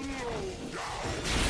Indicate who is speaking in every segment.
Speaker 1: Slow down!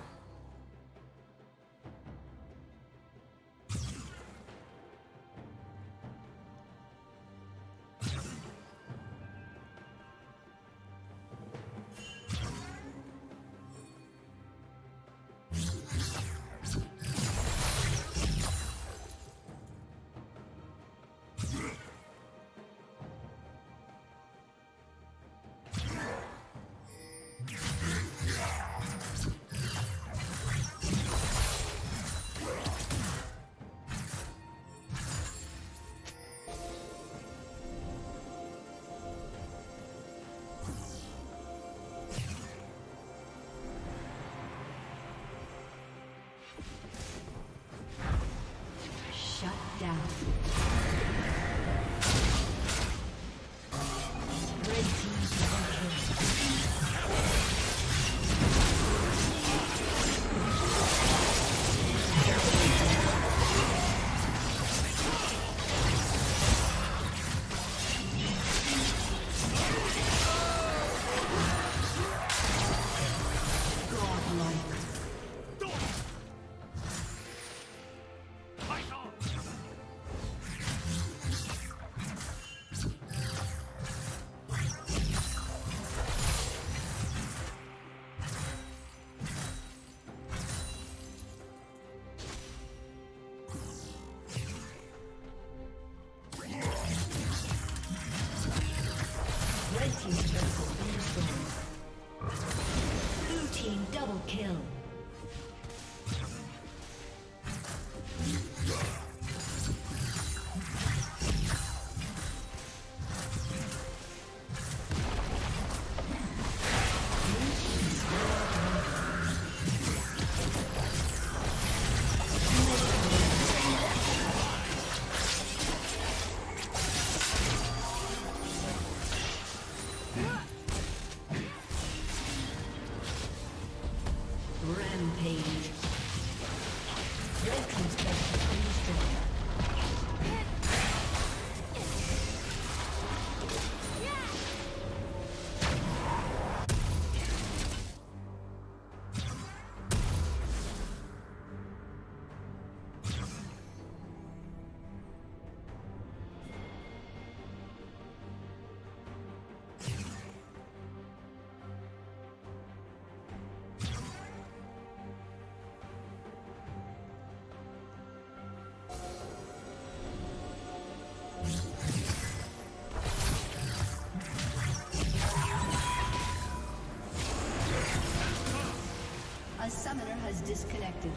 Speaker 2: A has disconnected.